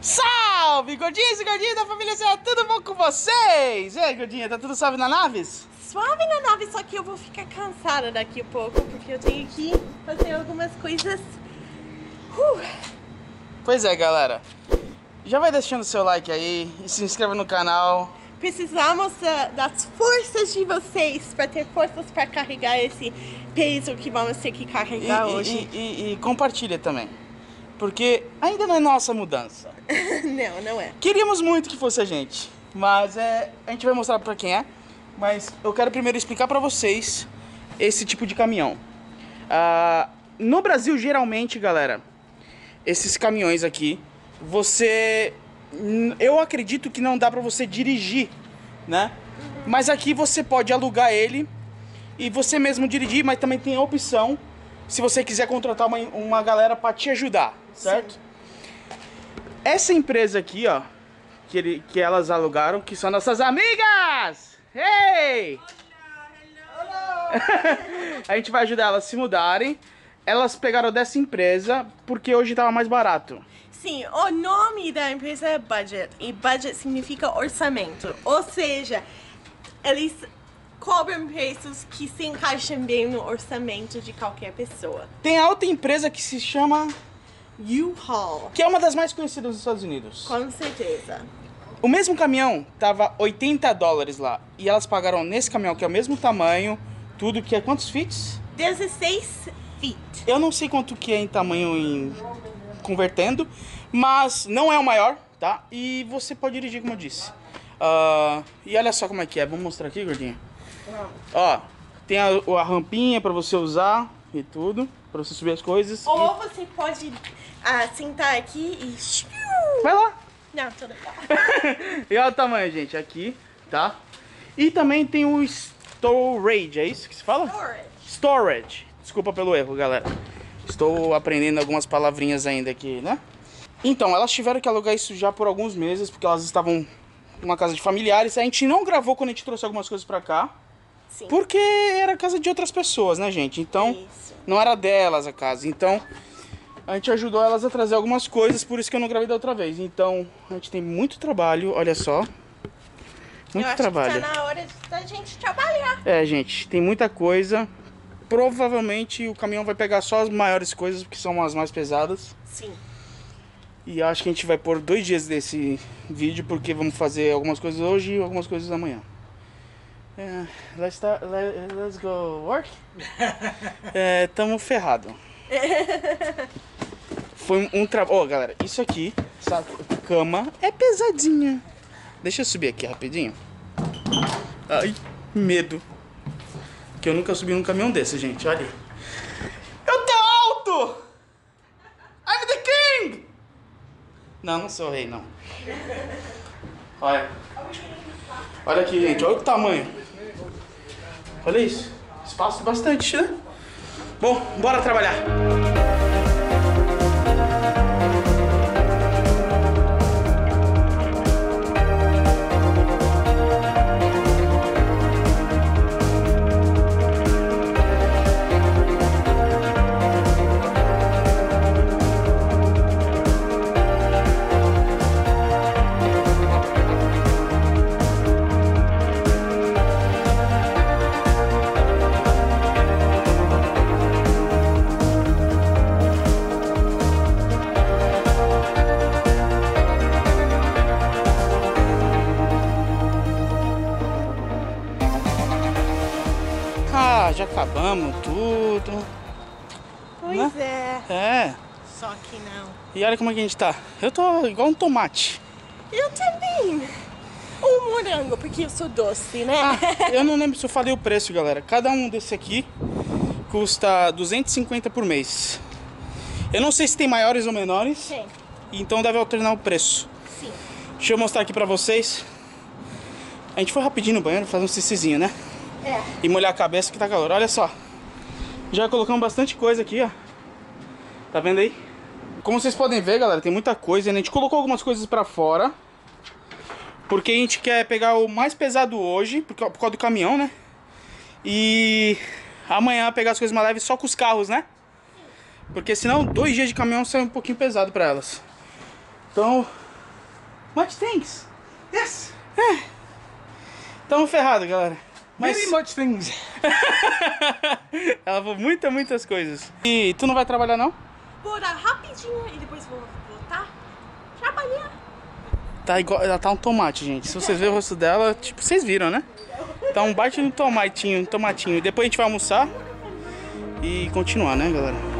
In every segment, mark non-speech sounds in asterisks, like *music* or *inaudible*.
Salve, gordinhos e gordinhas da família Serra, tudo bom com vocês? E aí, gordinha, tá tudo suave na Naves? Suave na nave, só que eu vou ficar cansada daqui a pouco, porque eu tenho que fazer algumas coisas. Uh, Pois é, galera. Já vai deixando seu like aí e se inscreva no canal. precisamos da- das forças de vocês para ter forças para carregar esse peso que vamos ter que carregar e- hoje. e- e- e compartilha também. Porque ainda não é nossa mudança. *laughs* não, não é. Queríamos muito que fosse a gente, mas é, a gente vai mostrar pra quem é. Mas eu quero primeiro explicar pra vocês esse tipo de caminhão. Ah, no Brasil, geralmente, galera, esses caminhões aqui, você. Eu acredito que não dá pra você dirigir, né? Mas aqui você pode alugar ele e você mesmo dirigir, mas também tem a opção se você quiser contratar uma, uma galera pra te ajudar, certo? Essa empresa aqui, ó, que, ele, que elas alugaram, que são nossas amigas! Hey! *laughs* a gente vai ajudar elas a se mudarem. Elas pegaram dessa empresa porque hoje tava mais barato. Sim, o nome da empresa é budget e budget significa orçamento. Ou seja, eles cobram preços que se encaixam bem no orçamento de qualquer pessoa. Tem a outra empresa que se chama. U-Haul, que é uma das mais conhecidas dos Estados Unidos. com certeza. O mesmo caminhão tava 80 dólares lá. E elas pagaram nesse caminhão, que é o mesmo tamanho, tudo que é quantos fits? 16 feet. Eu não sei quanto que é em tamanho em convertendo, mas não é o maior, tá? E você pode dirigir como eu disse. Ah, e olha só como é que é. Vamos mostrar aqui, gordinha. Ó, tem a, a rampinha pra você usar e tudo, pra você subir as coisas. Ou você pode ah, sentar aqui e. E- Vai lá. Não, tudo bem. *laughs* e olha o tamanho, gente, aqui, tá? E também tem o storage, é isso que se fala? Storage. Storage. Desculpa pelo erro, galera. Estou aprendendo algumas palavrinhas ainda aqui, né? Então, elas tiveram que alugar isso já por alguns meses, porque elas estavam numa casa de familiares. A gente não gravou quando a gente trouxe algumas coisas pra cá, Sim. porque era casa de outras pessoas, né, gente? Então, Isso. não era delas a casa. Então, a gente ajudou elas a trazer algumas coisas, por isso que eu não gravei da outra vez. Então, a gente tem muito trabalho, olha só. Muito eu acho trabalho. tá na hora da gente trabalhar. É, gente, tem muita coisa. Provavelmente o caminhão vai pegar só as maiores coisas, porque são as mais pesadas. Sim. E acho que a gente vai pôr dois dias desse vídeo, porque vamos fazer algumas coisas hoje e algumas coisas amanhã. É, let's, start, let, let's go work? *laughs* É, tamo ferrado. *laughs* Foi um trabalho. Ó, galera, isso aqui, essa cama é pesadinha. Deixa eu subir aqui rapidinho. Ai, medo. Que eu nunca subi num caminhão desse, gente. Olha. Eu tô alto! I'm the king! Não, não sou rei, não. Olha. Olha aqui, gente. Olha o tamanho. Olha isso. Espaço bastante, né? Bom, bora trabalhar. Já acabamos tudo. Pois é. É. Só que não. E olha como é que a gente tá. Eu tô igual um tomate. Eu também. Um morango, porque eu sou doce, né? Ah, eu não lembro se eu falei o preço, galera. Cada um desse aqui custa 250 por mês. Eu não sei se tem maiores ou menores, Sim. então deve alternar o preço. Sim. Deixa eu mostrar aqui pra vocês. A gente foi rapidinho no banheiro fazer um cissizinho, né? É. E molhar a cabeça que tá calor. Olha só. Já colocamos bastante coisa aqui, ó. Tá vendo aí? Como vocês podem ver, galera, tem muita coisa. né? A gente colocou algumas coisas pra fora. Porque a gente quer pegar o mais pesado hoje, por ca- por causa do caminhão, né? E amanhã pegar as coisas mais leves só com os carros, né? Porque senão dois dias de caminhão sai um pouquinho pesado pra elas. Então, Much things. Yes. Tamo ferrado, galera. Mas Very much things. *laughs* ela falou muitas, muitas coisas. E tu não vai trabalhar não? Vou dar rapidinho e depois vou voltar. Trabalhar. Tá igual, ela tá um tomate, gente. Se vocês verem o rosto dela, tipo, vocês viram, né? Tá um baita no tomatinho, tomatinho. Depois a gente vai almoçar e continuar, né, galera?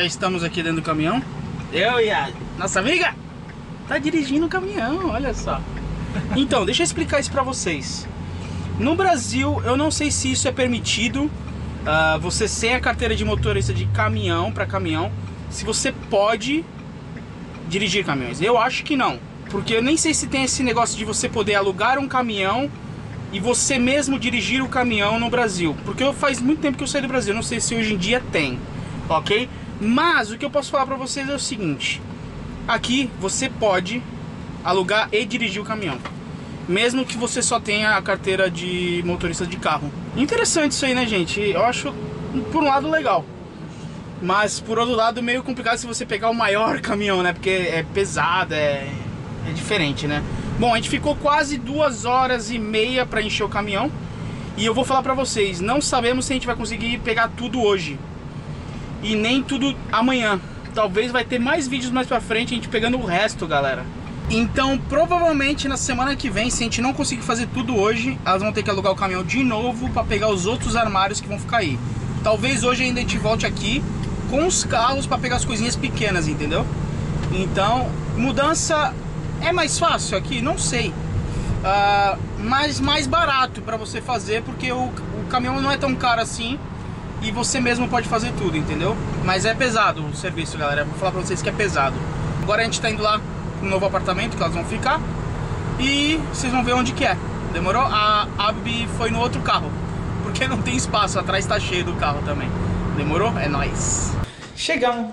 Já estamos aqui dentro do caminhão. Eu e a nossa amiga tá dirigindo o caminhão, olha só. Então, deixa eu explicar isso pra vocês. No Brasil, eu não sei se isso é permitido. ah, você sem a carteira de motorista de caminhão para caminhão, se você pode dirigir caminhões. Eu acho que não, porque eu nem sei se tem esse negócio de você poder alugar um caminhão e você mesmo dirigir o caminhão no Brasil. Porque eu faz muito tempo que eu saí do Brasil, não sei se hoje em dia tem, ok? Mas o que eu posso falar pra vocês é o seguinte: aqui você pode alugar e dirigir o caminhão, mesmo que você só tenha a carteira de motorista de carro. Interessante isso aí, né, gente? Eu acho por um lado legal. Mas por outro lado meio complicado se você pegar o maior *laughs* caminhão, né? Porque é pesado, é, é diferente, né? Bom, a gente ficou quase duas horas e meia para encher o caminhão. E eu vou falar pra vocês, não sabemos se a gente vai conseguir pegar tudo hoje. E nem tudo amanhã. Talvez vai ter mais vídeos mais pra frente, a gente pegando o resto, galera. Então, provavelmente na semana que vem, se a gente não conseguir fazer tudo hoje, elas vão ter que alugar o caminhão de novo pra pegar os outros armários que vão ficar aí. Talvez hoje ainda a gente volte aqui com os carros pra pegar as coisinhas pequenas, entendeu? Então, mudança é mais fácil aqui? Não sei. Ah, mas mais barato pra você fazer, porque o, o caminhão não é tão caro assim e você mesmo pode fazer tudo, entendeu? Mas é pesado o serviço, galera. Vou falar pra vocês que é pesado. Agora a gente tá indo lá no novo apartamento que elas vão ficar e vocês vão ver onde que é. Demorou? A Abby foi no outro carro, porque não tem espaço, atrás tá cheio do carro também. Demorou? É nóis. Chegamos.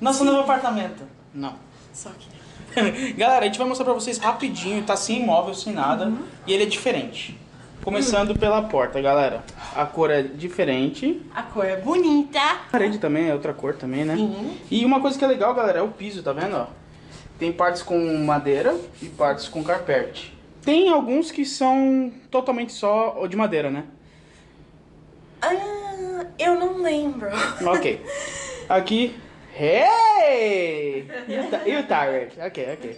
Nosso novo apartamento. Não. Só que. *laughs* Galera, a gente vai mostrar pra vocês rapidinho, tá sem imóvel, sem nada, e ele é diferente. Começando pela porta, galera. A cor é diferente. A cor é bonita. A parede também é outra cor também, né? Sim. E uma coisa que é legal, galera, é o piso, tá vendo? ó? Tem partes com madeira e partes com carpete. Tem alguns que são totalmente só de madeira, né? Ah, eu não lembro. *laughs* Ok. Aqui. Hey! Ti- you tired? Ok, ok.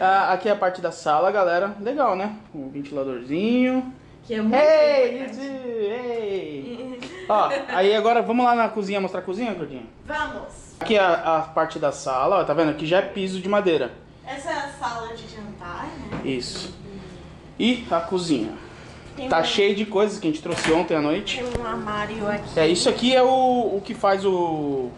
Ah, aqui é a parte da sala, galera. Legal, né? Um ventiladorzinho. Que é muito importante. too! Hey! Ó, aí agora vamos lá na cozinha mostrar a cozinha, gordinha? Vamos. Aqui é a, a parte da sala, ó, tá vendo? Aqui já é piso de madeira. Essa é a sala de jantar, né? Isso. E a cozinha. Tem Tá um- cheio de coisas que a gente trouxe ontem à noite. Tem um armário aqui. É, isso aqui é o, o que faz o.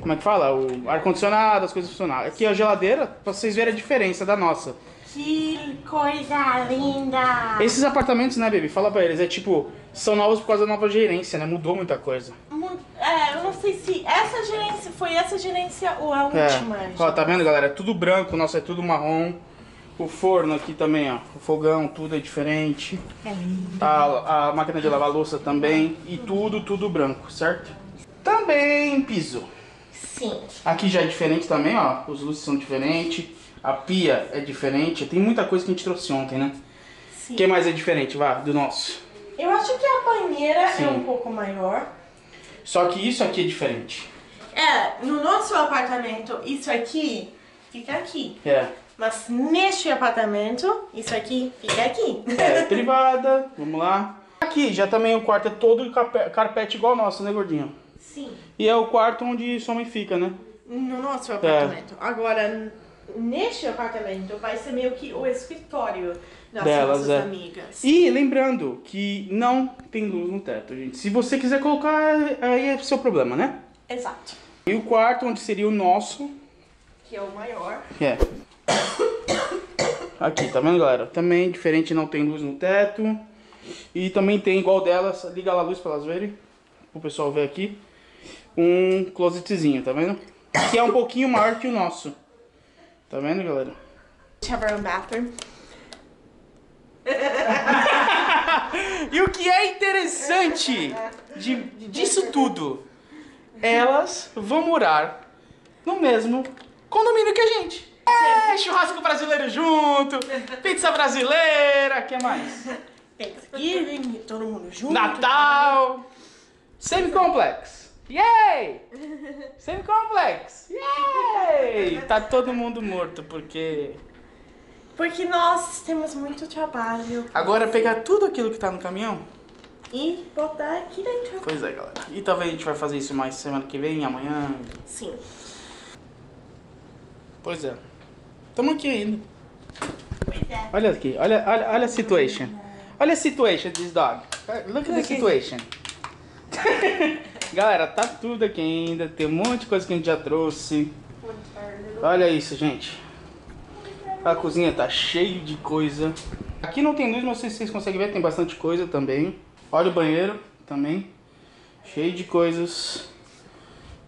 Como é que fala? O ar-condicionado, as coisas funcionarem. Aqui é a geladeira, pra vocês verem a diferença da nossa. Que coisa linda! Esses apartamentos, né, baby? Fala pra eles, é tipo, são novos por causa da nova gerência, né? Mudou muita coisa. É, eu não sei se essa gerência foi essa gerência ou a É. última. Ó, tá vendo, galera? É tudo branco, nossa, é tudo marrom. O forno aqui também, ó. O fogão, tudo é diferente. É lindo. A, a máquina de lavar louça também. E tudo, tudo branco, certo? Também piso. Sim. Aqui já é diferente também, ó. Os luzes são diferentes. A pia é diferente. Tem muita coisa que a gente trouxe ontem, né? Sim. O que mais é diferente, vá, do nosso? Eu acho que a banheira Sim. é um pouco maior. Só que isso aqui é diferente. É, no nosso apartamento, isso aqui fica aqui. É. Mas neste apartamento, isso aqui fica aqui. É, privada, vamos lá. Aqui já também o quarto é todo carpe- carpete igual ao nosso, né, gordinho? Sim. E é o quarto onde sua mãe fica, né? No nosso apartamento. Agora, n- neste apartamento vai ser meio que o escritório das Delas, nossas é. amigas. E lembrando que não tem luz no teto, gente. Se você quiser colocar, aí é seu problema, né? Exato. E o quarto, onde seria o nosso, que é o maior. É. Aqui, tá vendo, galera? Também diferente, não tem luz no teto. E também tem igual delas, liga lá a luz pra elas verem. O pessoal ver aqui. Um closetzinho, tá vendo? Que é um pouquinho maior que o nosso. Tá vendo, galera? Have our own bathroom. *laughs* E o que é interessante de, disso tudo, elas vão morar no mesmo condomínio que a gente. É, churrasco brasileiro junto, pizza brasileira, que mais? Thanksgiving, todo mundo junto. Natal, semi-complex. Yay! *laughs* Semi-complex. Yay! Tá todo mundo morto porque Porque nós temos muito trabalho. agora pegar tudo aquilo que tá no caminhão E botar aqui dentro. Pois é, galera. E talvez a gente vai fazer isso mais semana que vem, amanhã. Sim. Pois é. Tamo aqui ainda. Pois é. Olha aqui, olha, olha, olha a situation. Olha a situation this dog. Look at the situation. Galera, tá tudo aqui ainda. Tem um monte de coisa que a gente já trouxe. Olha isso, gente. A cozinha tá cheia de coisa. Aqui não tem luz, mas vocês, vocês conseguem ver, tem bastante coisa também. Olha o banheiro também. Cheio de coisas.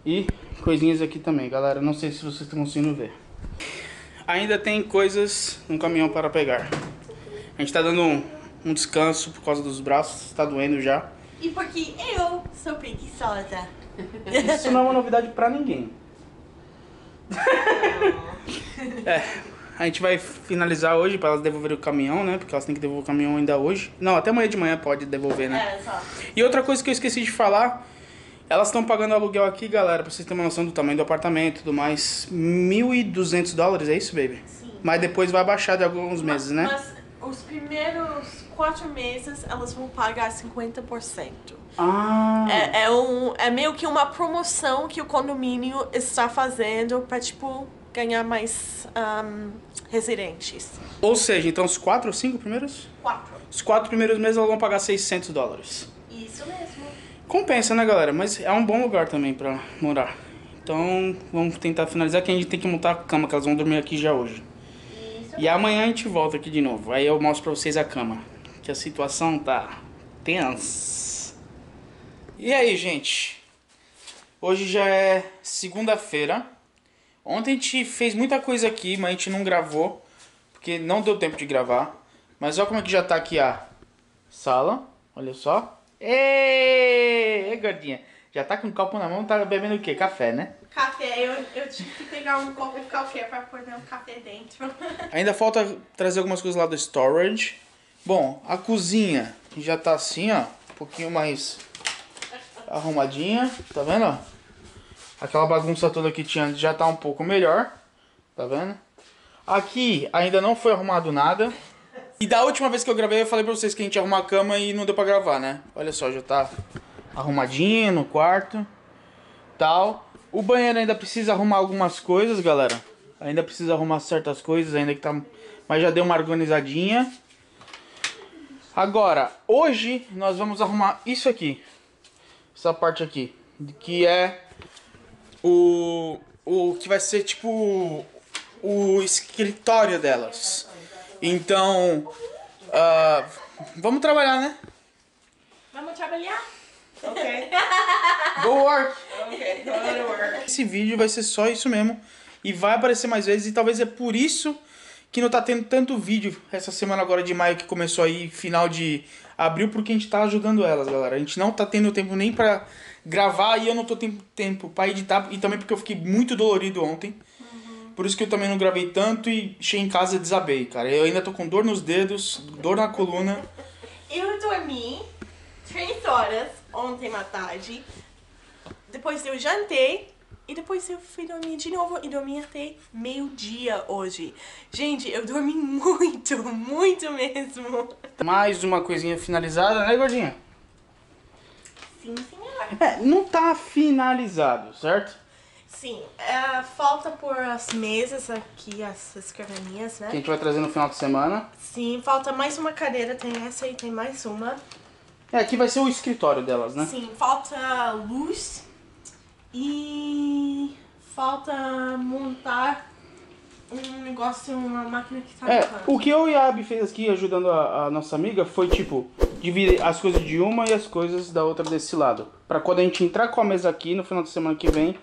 E coisinhas aqui também, galera. Não sei se vocês estão conseguindo ver. Ainda tem coisas no caminhão para pegar. A gente tá dando um, um descanso por causa dos braços, tá doendo já. E porque eu sou preguiçosa. Isso não é uma novidade pra ninguém. é, a gente vai finalizar hoje para elas devolverem o caminhão, né? Porque elas têm que devolver o caminhão ainda hoje. Não, até amanhã de manhã pode devolver, né? É, só. E outra coisa que eu esqueci de falar, elas estão pagando aluguel aqui, galera, pra vocês terem uma noção do tamanho do apartamento e tudo mais. 1.200 dólares, é isso, baby? Sim. Mas depois vai baixar de alguns meses, né? Mas os primeiros quatro meses elas vão pagar 50%. Ah, É, é, um, é meio que uma promoção que o condomínio está fazendo para, tipo, ganhar mais ahm, residentes. ou seja, então os quatro ou cinco primeiros? Quatro. Os quatro primeiros meses elas vão pagar 600 dólares. Isso mesmo. Compensa, né, galera? Mas é um bom lugar também pra morar. Então, vamos tentar finalizar que a gente tem que montar a cama, que elas vão dormir aqui já hoje. E amanhã a gente volta aqui de novo. Aí eu mostro pra vocês a cama. Que a situação tá tensa. E aí, gente? Hoje já é segunda-feira. Ontem a gente fez muita coisa aqui, mas a gente não gravou. Porque não deu tempo de gravar. Mas olha como é que já tá aqui a sala. Olha só. Ê, gordinha. Já tá com um copo na mão, tá bebendo o quê? Café, né? Café. Eu, eu tive que pegar um copo de café para pôr meu café dentro. *laughs* Ainda falta trazer algumas coisas lá do storage. Bom, a cozinha já tá assim, ó. Um pouquinho mais arrumadinha. Tá vendo? Aquela bagunça toda que tinha já tá um pouco melhor. Tá vendo? Aqui ainda não foi arrumado nada. E da última vez que eu gravei, eu falei pra vocês que a gente ia arrumar a cama e não deu pra gravar, né? Olha só, já tá arrumadinho no quarto. Tal. O banheiro ainda precisa arrumar algumas coisas, galera. Ainda precisa arrumar certas coisas, ainda que tá. Mas já deu uma organizadinha. Agora, hoje nós vamos arrumar isso aqui. Essa parte aqui. Que é o. O que vai ser tipo. O escritório delas. Então. ah, vamos trabalhar, né? Vamos trabalhar? Ok. *laughs* Go work! ok, go to work. Esse vídeo vai ser só isso mesmo. E vai aparecer mais vezes. E talvez é por isso que não tá tendo tanto vídeo essa semana agora de maio que começou aí, final de abril, porque a gente tá ajudando elas, galera. A gente não tá tendo tempo nem pra gravar e eu não tô tendo tempo pra editar. E também porque eu fiquei muito dolorido ontem. Por isso que eu também não gravei tanto e cheguei em casa e desabei, cara. Eu ainda tô com dor nos dedos, dor na coluna. Eu dormi três horas ontem à tarde. Depois eu jantei. E depois eu fui dormir de novo e dormi até meio-dia hoje. Gente, eu dormi *laughs* muito, muito mesmo. Mais uma coisinha finalizada, né, gordinha? Sim, senhor. É, não tá finalizado, certo? Sim, é, falta por as mesas aqui, as escrivaninhas, Que a né? gente vai trazer no final de semana. Sim, falta mais uma cadeira, tem essa e tem mais uma. É, aqui vai ser o escritório delas, né? Sim, falta luz e falta montar um negócio, uma máquina que tá É, o que eu e a Abby fez aqui, ajudando a, a nossa amiga, foi tipo, dividir as coisas de uma e as coisas da outra desse lado. Pra quando a gente entrar com a mesa aqui, no final da semana que vem,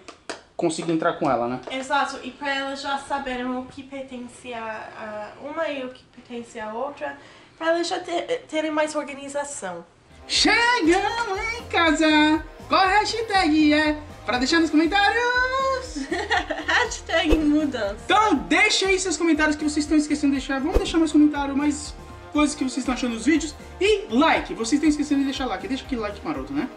conseguir entrar com ela, né? Exato, e para elas já saberem o que pertence a, a uma e o que pertence a outra, para elas já ter- terem mais organização. Chegamos em casa! Qual a hashtag é? Pra deixar nos comentários! *laughs* Hashtag mudança. Então deixa aí seus comentários que vocês estão esquecendo de deixar. Vamos deixar mais comentário, mais coisas que vocês estão achando dos vídeos. E like, vocês estão esquecendo de deixar like. Deixa aquele like maroto, né?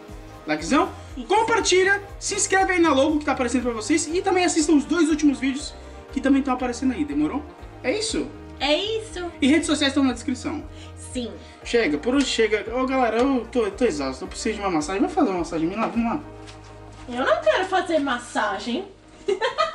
Likezão. Compartilha, se inscreve aí na logo que tá aparecendo pra vocês. E também assistam os dois últimos vídeos que também estão aparecendo aí, demorou? É isso. É isso? E redes sociais estão na descrição. Sim. Chega, por hoje chega. Ô galera, eu tô, eu tô exausto, eu preciso de uma massagem. Vamos fazer uma massagem em mim lá? Vamos lá. Eu não quero fazer massagem. *laughs*